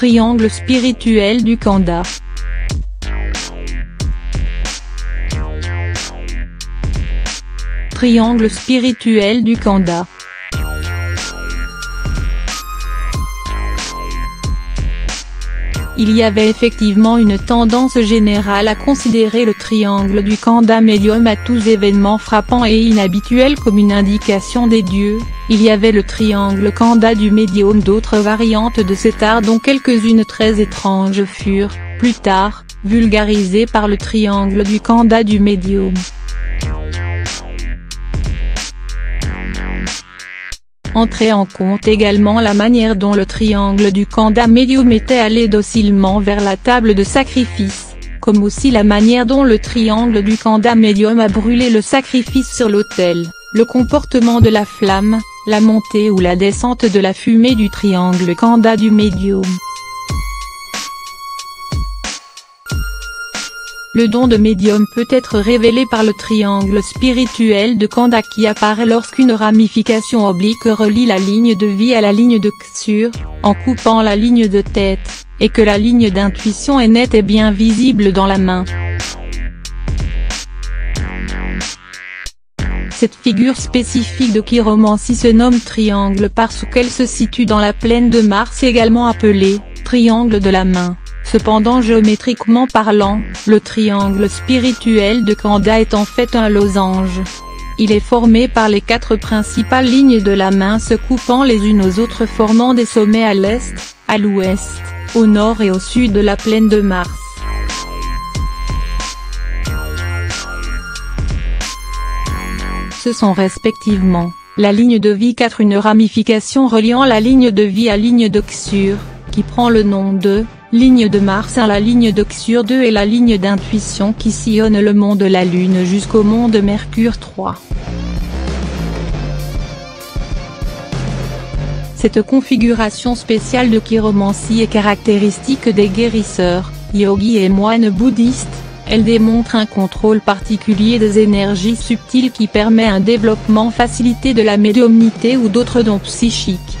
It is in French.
Triangle spirituel du Kanda. Triangle spirituel du Kanda. Il y avait effectivement une tendance générale à considérer le triangle du Kanda médium à tous événements frappants et inhabituels comme une indication des dieux, il y avait le triangle Kanda du médium d'autres variantes de cet art dont quelques-unes très étranges furent, plus tard, vulgarisées par le triangle du Kanda du médium. Entrer en compte également la manière dont le triangle du Kanda médium était allé docilement vers la table de sacrifice, comme aussi la manière dont le triangle du Kanda médium a brûlé le sacrifice sur l'autel, le comportement de la flamme, la montée ou la descente de la fumée du triangle Kanda du médium. Le don de médium peut être révélé par le triangle spirituel de Kanda qui apparaît lorsqu'une ramification oblique relie la ligne de vie à la ligne de Ksur, en coupant la ligne de tête, et que la ligne d'intuition est nette et bien visible dans la main. Cette figure spécifique de chiromancie se nomme triangle parce qu'elle se situe dans la plaine de Mars également appelée, triangle de la main. Cependant géométriquement parlant, le triangle spirituel de Kanda est en fait un losange. Il est formé par les quatre principales lignes de la main se coupant les unes aux autres formant des sommets à l'est, à l'ouest, au nord et au sud de la plaine de Mars. Ce sont respectivement, la ligne de vie 4 une ramification reliant la ligne de vie à ligne d'Oxure, qui prend le nom de, ligne de Mars 1 la ligne d'Oxure 2 et la ligne d'intuition qui sillonne le mont de la Lune jusqu'au mont de Mercure 3. Cette configuration spéciale de chiromancie est caractéristique des guérisseurs, yogis et moines bouddhistes, elle démontre un contrôle particulier des énergies subtiles qui permet un développement facilité de la médiumnité ou d'autres dons psychiques.